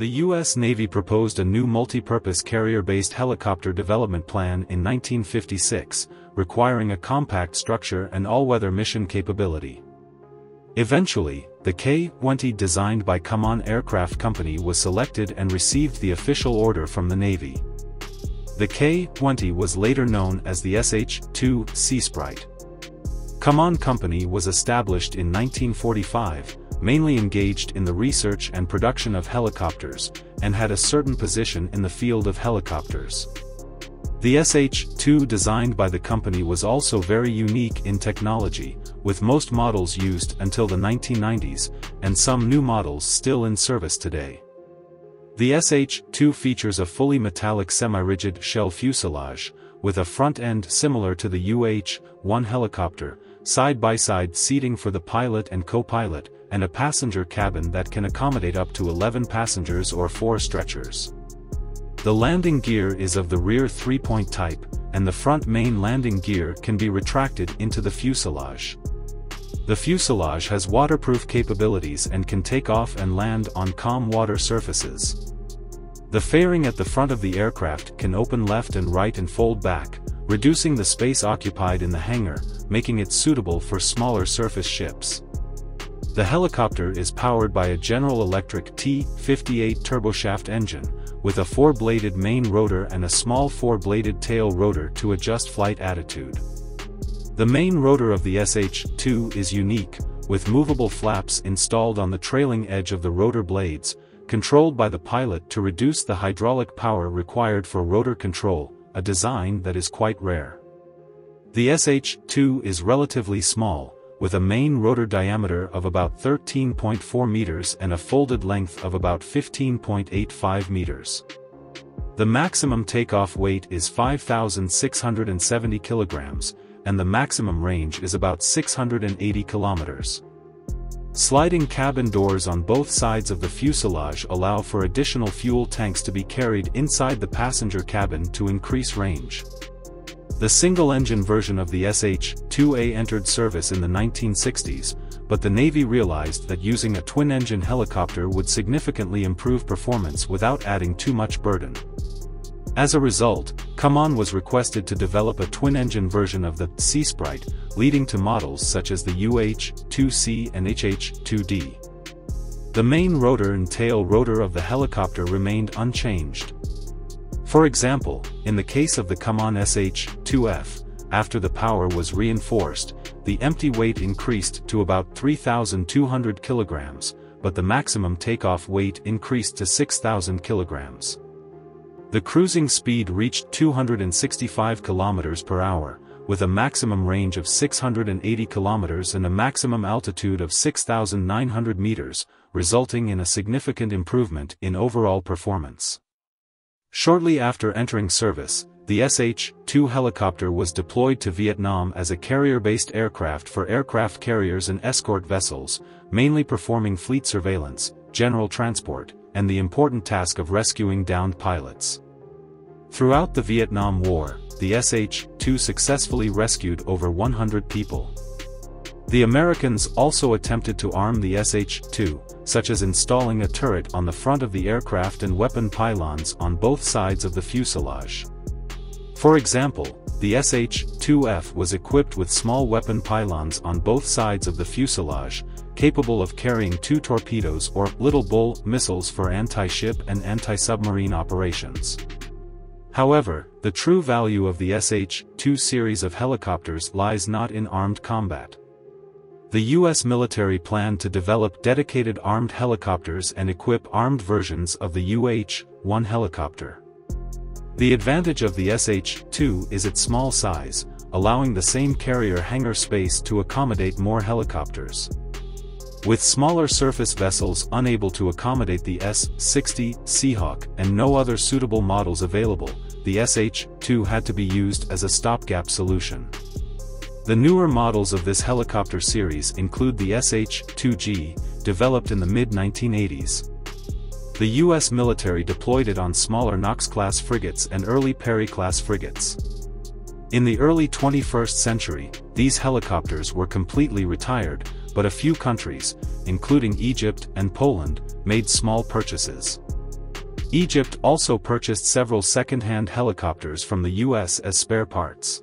The U.S. Navy proposed a new multi-purpose carrier-based helicopter development plan in 1956, requiring a compact structure and all-weather mission capability. Eventually, the K-20 designed by Kaman Aircraft Company was selected and received the official order from the Navy. The K-20 was later known as the SH-2 Sea Sprite. Kaman Company was established in 1945, mainly engaged in the research and production of helicopters, and had a certain position in the field of helicopters. The SH-2 designed by the company was also very unique in technology, with most models used until the 1990s, and some new models still in service today. The SH-2 features a fully metallic semi-rigid shell fuselage, with a front end similar to the UH-1 helicopter, side-by-side -side seating for the pilot and co-pilot, and a passenger cabin that can accommodate up to 11 passengers or 4 stretchers. The landing gear is of the rear three-point type, and the front main landing gear can be retracted into the fuselage. The fuselage has waterproof capabilities and can take off and land on calm water surfaces. The fairing at the front of the aircraft can open left and right and fold back, reducing the space occupied in the hangar, making it suitable for smaller surface ships. The helicopter is powered by a General Electric T-58 turboshaft engine, with a four-bladed main rotor and a small four-bladed tail rotor to adjust flight attitude. The main rotor of the SH-2 is unique, with movable flaps installed on the trailing edge of the rotor blades, controlled by the pilot to reduce the hydraulic power required for rotor control, a design that is quite rare. The SH-2 is relatively small, with a main rotor diameter of about 13.4 meters and a folded length of about 15.85 meters. The maximum takeoff weight is 5,670 kilograms, and the maximum range is about 680 kilometers. Sliding cabin doors on both sides of the fuselage allow for additional fuel tanks to be carried inside the passenger cabin to increase range. The single-engine version of the SH-2A entered service in the 1960s, but the Navy realized that using a twin-engine helicopter would significantly improve performance without adding too much burden. As a result, Kaman was requested to develop a twin-engine version of the Sea Sprite, leading to models such as the UH-2C and HH-2D. The main rotor and tail rotor of the helicopter remained unchanged. For example, in the case of the Kaman SH-2F, after the power was reinforced, the empty weight increased to about 3,200 kilograms, but the maximum takeoff weight increased to 6,000 kilograms. The cruising speed reached 265 kilometers per hour, with a maximum range of 680 kilometers and a maximum altitude of 6,900 meters, resulting in a significant improvement in overall performance. Shortly after entering service, the SH-2 helicopter was deployed to Vietnam as a carrier-based aircraft for aircraft carriers and escort vessels, mainly performing fleet surveillance, general transport, and the important task of rescuing downed pilots. Throughout the Vietnam War, the SH-2 successfully rescued over 100 people. The Americans also attempted to arm the SH-2, such as installing a turret on the front of the aircraft and weapon pylons on both sides of the fuselage. For example, the SH-2F was equipped with small weapon pylons on both sides of the fuselage, capable of carrying two torpedoes or Little Bull missiles for anti-ship and anti-submarine operations. However, the true value of the SH-2 series of helicopters lies not in armed combat. The U.S. military planned to develop dedicated armed helicopters and equip armed versions of the UH-1 helicopter. The advantage of the SH-2 is its small size, allowing the same carrier hangar space to accommodate more helicopters. With smaller surface vessels unable to accommodate the S-60 Seahawk and no other suitable models available, the SH-2 had to be used as a stopgap solution. The newer models of this helicopter series include the SH-2G, developed in the mid-1980s. The U.S. military deployed it on smaller Knox-class frigates and early Perry-class frigates. In the early 21st century, these helicopters were completely retired, but a few countries, including Egypt and Poland, made small purchases. Egypt also purchased several second-hand helicopters from the US as spare parts.